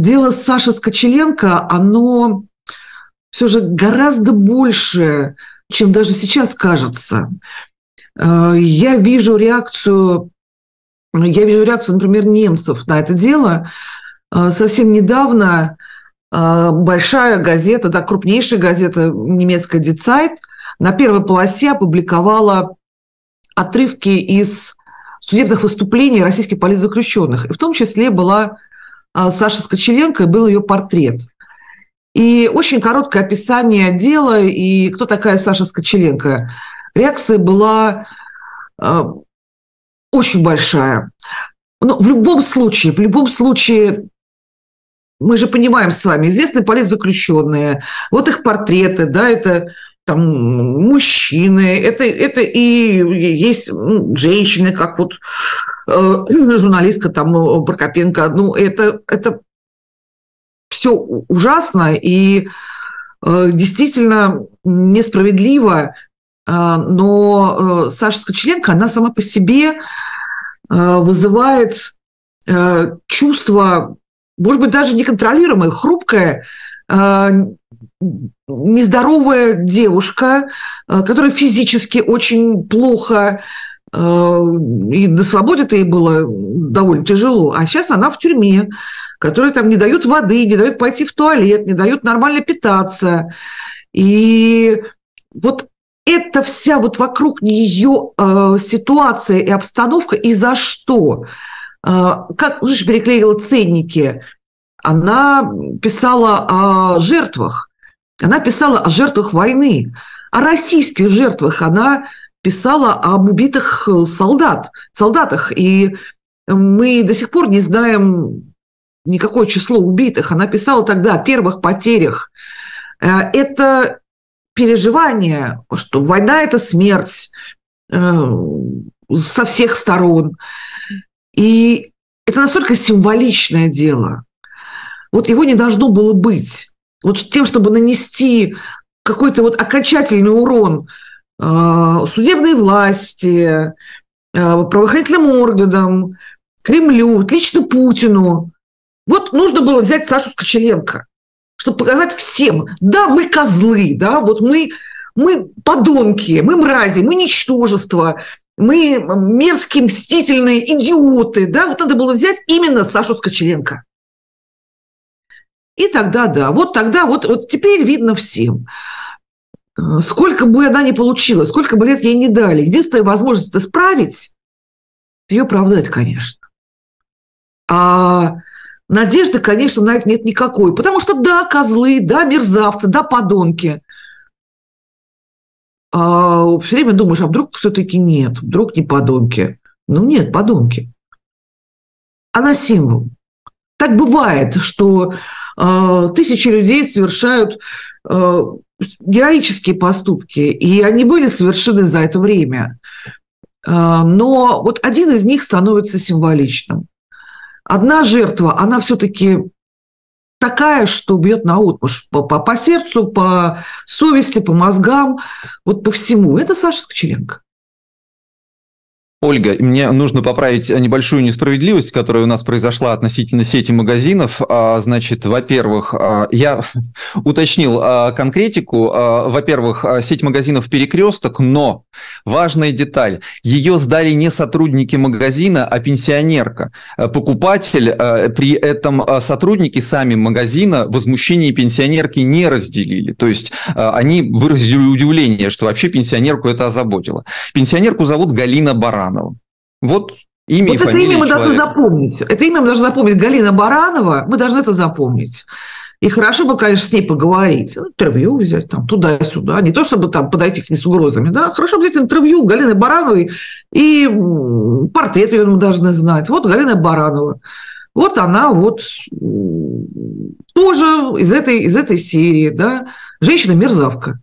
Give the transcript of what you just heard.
дело Саши Скочеленко, оно все же гораздо больше, чем даже сейчас кажется. Э, я вижу реакцию, я вижу реакцию, например, немцев на это дело. Э, совсем недавно э, большая газета, да, крупнейшая газета немецкая Die Zeit на первой полосе опубликовала отрывки из судебных выступлений российских политзаключенных. И в том числе была Саша Скочеленко, и был ее портрет. И очень короткое описание дела и кто такая Саша Скочеленко. Реакция была э, очень большая. Но в любом случае, в любом случае, мы же понимаем с вами, известные политзаключенные, вот их портреты, да, это там мужчины, это, это и есть ну, женщины, как вот журналистка там Прокопенко, ну, это, это все ужасно и э, действительно несправедливо, э, но э, Саша Скочеленко, она сама по себе вызывает чувство, может быть, даже неконтролируемое, хрупкое, нездоровая девушка, которая физически очень плохо и на свободе-то ей было довольно тяжело, а сейчас она в тюрьме, которые там не дают воды, не дают пойти в туалет, не дают нормально питаться. И вот это вся вот вокруг нее э, ситуация и обстановка, и за что? Э, как же переклеила ценники? Она писала о жертвах, она писала о жертвах войны, о российских жертвах, она писала об убитых солдат, солдатах. И мы до сих пор не знаем никакое число убитых. Она писала тогда о первых потерях. Э, это переживание, что война – это смерть э, со всех сторон. И это настолько символичное дело. Вот его не должно было быть. Вот тем, чтобы нанести какой-то вот окончательный урон э, судебной власти, правоохранительным органам, Кремлю, лично Путину, вот нужно было взять Сашу Скочеленко, чтобы показать всем, да, мы козлы, да, вот мы, мы подонки, мы мрази, мы ничтожество, мы мерзкие, мстительные идиоты, да, вот надо было взять именно Сашу Скочеленко. И тогда, да, вот тогда, вот, вот теперь видно всем. Сколько бы она ни получила, сколько бы лет ей не дали, единственная возможность исправить, ее оправдать, конечно. А Надежды, конечно, на это нет никакой. Потому что да, козлы, да, мерзавцы, да, подонки. А все время думаешь, а вдруг все-таки нет, вдруг не подонки. Ну нет, подонки. Она символ. Так бывает, что э, тысячи людей совершают э, героические поступки, и они были совершены за это время. Э, но вот один из них становится символичным одна жертва, она все-таки такая, что бьет на отпуск по, по, по сердцу, по совести, по мозгам, вот по всему. Это Саша Скочеленко. Ольга, мне нужно поправить небольшую несправедливость, которая у нас произошла относительно сети магазинов. А, значит, во-первых, а, я уточнил а, конкретику. Во-первых, сеть магазинов «Перекресток», но важная деталь. Ее сдали не сотрудники магазина, а пенсионерка. Покупатель, при этом сотрудники сами магазина возмущение пенсионерки не разделили. То есть они выразили удивление, что вообще пенсионерку это озаботило. Пенсионерку зовут Галина Баран. Баранова. Вот имя вот и это имя мы человека. должны запомнить. Это имя мы должны запомнить. Галина Баранова, мы должны это запомнить. И хорошо бы, конечно, с ней поговорить, интервью взять там туда-сюда, не то чтобы там подойти к ней с угрозами, да, хорошо взять интервью Галины Барановой и портрет ее мы должны знать. Вот Галина Баранова. Вот она вот тоже из этой, из этой серии, да, женщина-мерзавка.